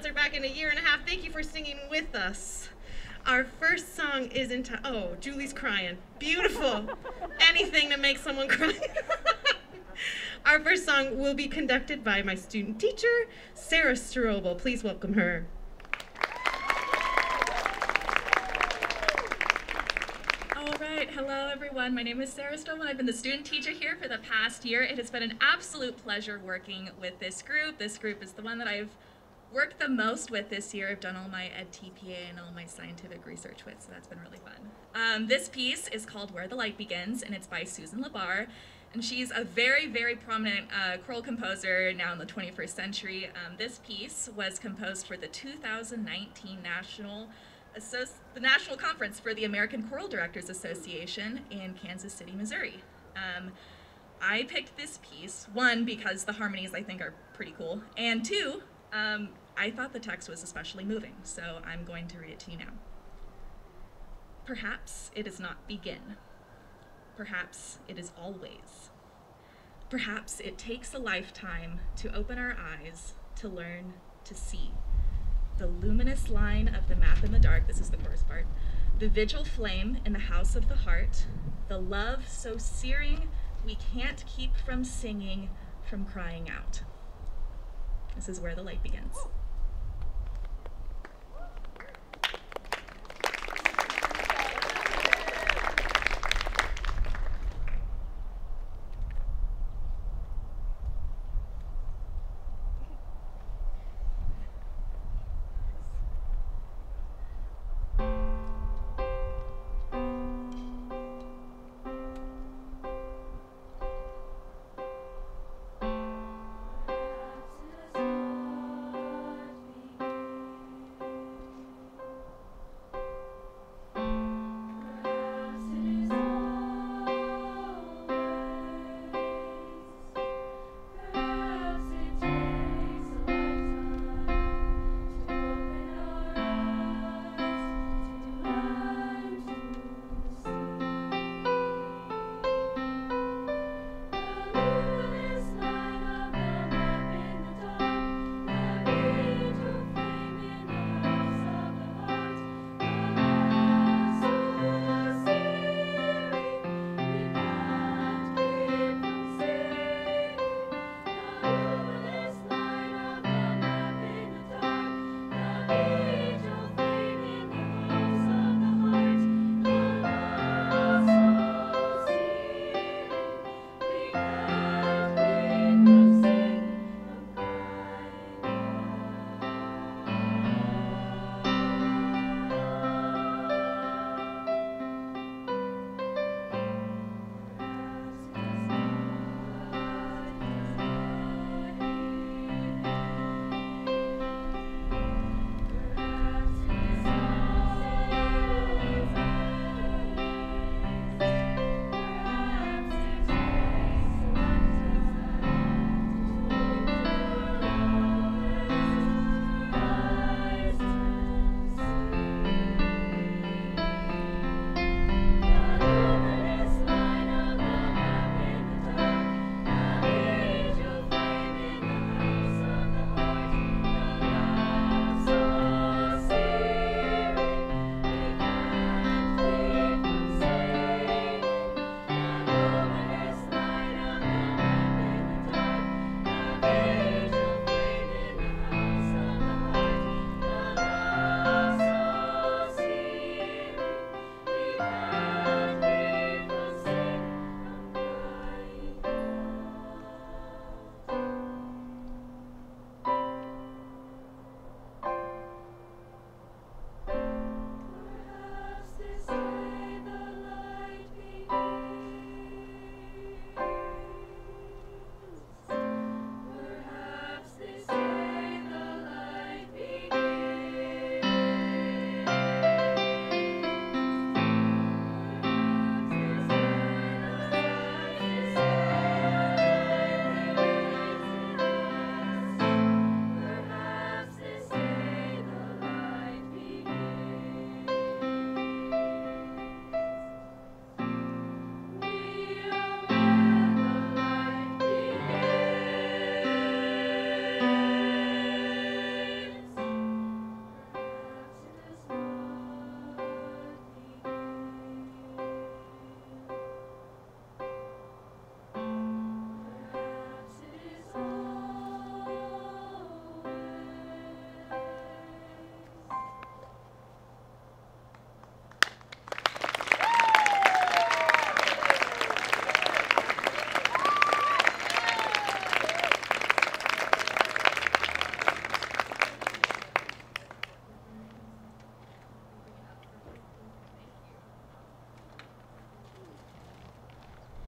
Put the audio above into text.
concert back in a year and a half. Thank you for singing with us. Our first song is into oh, Julie's crying. Beautiful. Anything to make someone cry. Our first song will be conducted by my student teacher, Sarah Strobel. Please welcome her. All right, hello everyone. My name is Sarah Strobel. I've been the student teacher here for the past year. It has been an absolute pleasure working with this group. This group is the one that I've worked the most with this year. I've done all my Ed TPA and all my scientific research with, so that's been really fun. Um, this piece is called Where the Light Begins, and it's by Susan LaBarr. And she's a very, very prominent uh, choral composer now in the 21st century. Um, this piece was composed for the 2019 National Associ the National Conference for the American Choral Directors Association in Kansas City, Missouri. Um, I picked this piece, one, because the harmonies I think are pretty cool, and two, um, I thought the text was especially moving, so I'm going to read it to you now. Perhaps it is not begin. Perhaps it is always. Perhaps it takes a lifetime to open our eyes, to learn, to see. The luminous line of the map in the dark, this is the chorus part, the vigil flame in the house of the heart, the love so searing we can't keep from singing, from crying out. This is where the light begins.